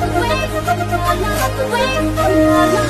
away from your love, away from your love.